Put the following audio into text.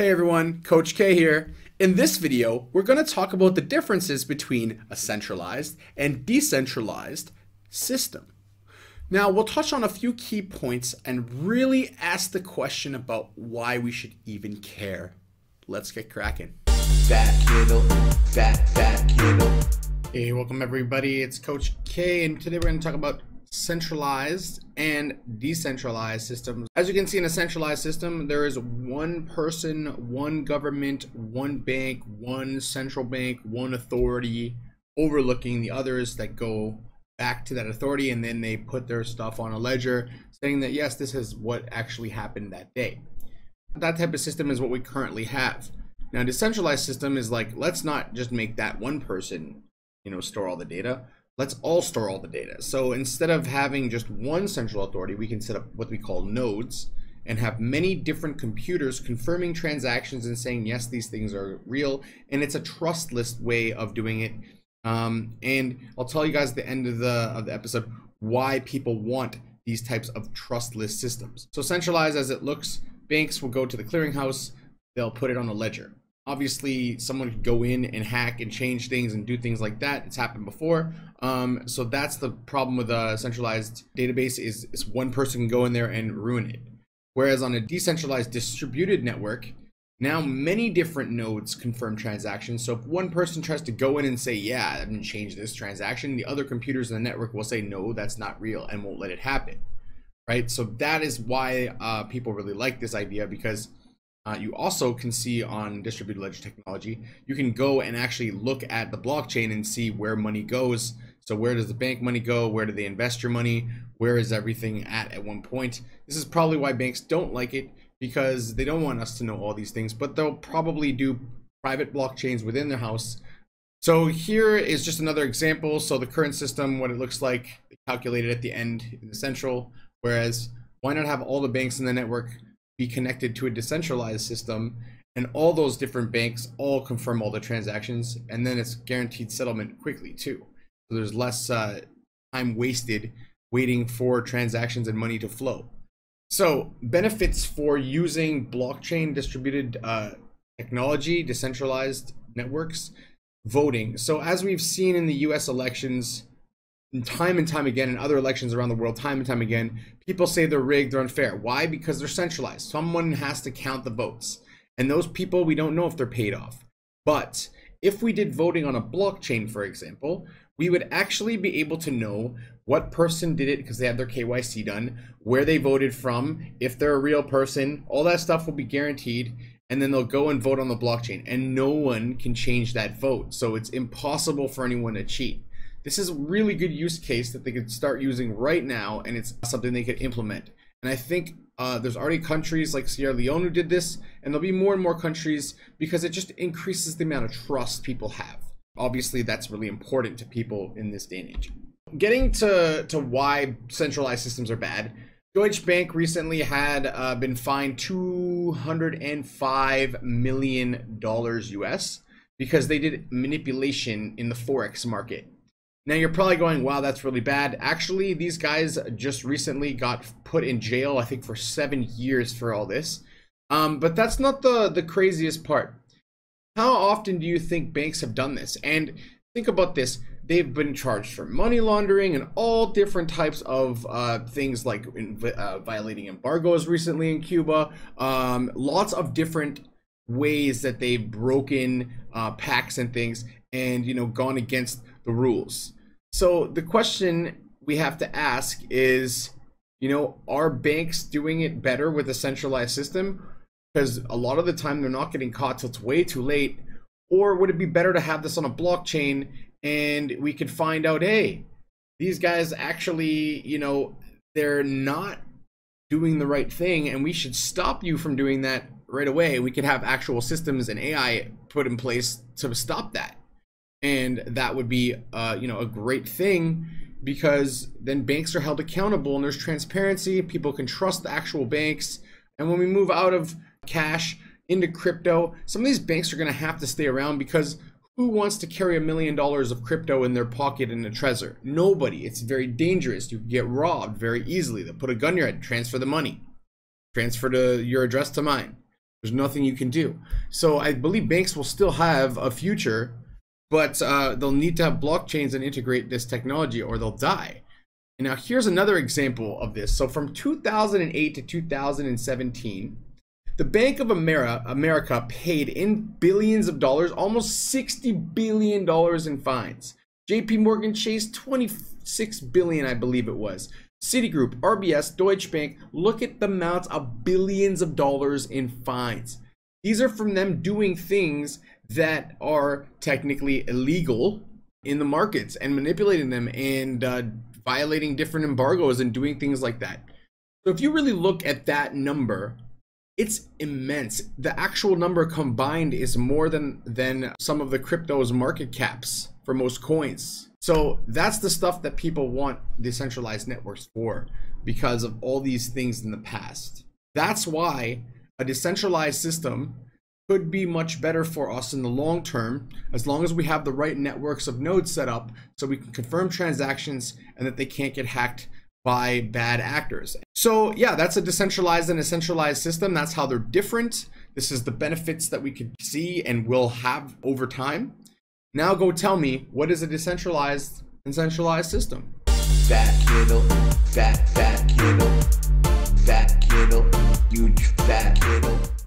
Hey everyone, Coach K here. In this video, we're going to talk about the differences between a centralized and decentralized system. Now, we'll touch on a few key points and really ask the question about why we should even care. Let's get cracking. Fat kiddo, fat, fat kiddo. Hey, welcome everybody. It's Coach K, and today we're going to talk about centralized and decentralized systems. As you can see in a centralized system, there is one person, one government, one bank, one central bank, one authority overlooking the others that go back to that authority and then they put their stuff on a ledger saying that yes, this is what actually happened that day. That type of system is what we currently have. Now, decentralized system is like, let's not just make that one person, you know, store all the data let's all store all the data. So instead of having just one central authority, we can set up what we call nodes and have many different computers confirming transactions and saying, yes, these things are real. And it's a trustless way of doing it. Um, and I'll tell you guys at the end of the, of the episode why people want these types of trustless systems. So centralized as it looks, banks will go to the clearinghouse, they'll put it on a ledger. Obviously, someone could go in and hack and change things and do things like that. It's happened before. Um, so that's the problem with a centralized database is, is one person can go in there and ruin it. Whereas on a decentralized distributed network, now many different nodes confirm transactions. So if one person tries to go in and say, yeah, I didn't change this transaction, the other computers in the network will say, no, that's not real and won't let it happen. Right? So that is why uh, people really like this idea because uh, you also can see on distributed ledger technology, you can go and actually look at the blockchain and see where money goes. So where does the bank money go? Where do they invest your money? Where is everything at at one point? This is probably why banks don't like it because they don't want us to know all these things, but they'll probably do private blockchains within their house. So here is just another example. So the current system, what it looks like, calculated at the end in the central, whereas why not have all the banks in the network be connected to a decentralized system and all those different banks all confirm all the transactions and then it's guaranteed settlement quickly too. So there's less uh, time wasted waiting for transactions and money to flow. So benefits for using blockchain distributed uh, technology decentralized networks voting. So as we've seen in the us elections time and time again in other elections around the world, time and time again, people say they're rigged, they're unfair. Why? Because they're centralized. Someone has to count the votes. And those people, we don't know if they're paid off. But if we did voting on a blockchain, for example, we would actually be able to know what person did it because they had their KYC done, where they voted from, if they're a real person, all that stuff will be guaranteed. And then they'll go and vote on the blockchain, and no one can change that vote. So it's impossible for anyone to cheat. This is a really good use case that they could start using right now, and it's something they could implement. And I think uh, there's already countries like Sierra Leone who did this, and there'll be more and more countries because it just increases the amount of trust people have. Obviously, that's really important to people in this day and age. Getting to, to why centralized systems are bad, Deutsche Bank recently had uh, been fined $205 million US because they did manipulation in the Forex market. Now you're probably going, wow, that's really bad. Actually, these guys just recently got put in jail, I think for seven years for all this. Um, but that's not the, the craziest part. How often do you think banks have done this? And think about this. They've been charged for money laundering and all different types of uh, things like uh, violating embargoes recently in Cuba. Um, lots of different ways that they've broken uh, and things and, you know, gone against the rules. So the question we have to ask is, you know, are banks doing it better with a centralized system? Because a lot of the time they're not getting caught till it's way too late. Or would it be better to have this on a blockchain and we could find out, hey, these guys actually, you know, they're not doing the right thing and we should stop you from doing that right away. We could have actual systems and AI put in place to stop that and that would be uh, you know a great thing because then banks are held accountable and there's transparency people can trust the actual banks and when we move out of cash into crypto some of these banks are going to have to stay around because who wants to carry a million dollars of crypto in their pocket in a Trezor? Nobody. It's very dangerous. You get robbed very easily. They'll put a gun in your head, transfer the money, transfer to your address to mine. There's nothing you can do. So I believe banks will still have a future, but uh, they'll need to have blockchains and integrate this technology or they'll die. And now here's another example of this. So from 2008 to 2017, the Bank of America, America paid in billions of dollars, almost $60 billion in fines. JP Morgan Chase, 26 billion, I believe it was. Citigroup, RBS, Deutsche Bank, look at the amounts of billions of dollars in fines. These are from them doing things that are technically illegal in the markets and manipulating them and uh, violating different embargoes and doing things like that. So if you really look at that number, it's immense. The actual number combined is more than than some of the crypto's market caps for most coins. So that's the stuff that people want decentralized networks for because of all these things in the past. That's why a decentralized system could be much better for us in the long term as long as we have the right networks of nodes set up so we can confirm transactions and that they can't get hacked by bad actors. So yeah, that's a decentralized and a centralized system. That's how they're different. This is the benefits that we could see and will have over time. Now go tell me, what is a decentralized and centralized system? Fat fat, fat fat huge fat.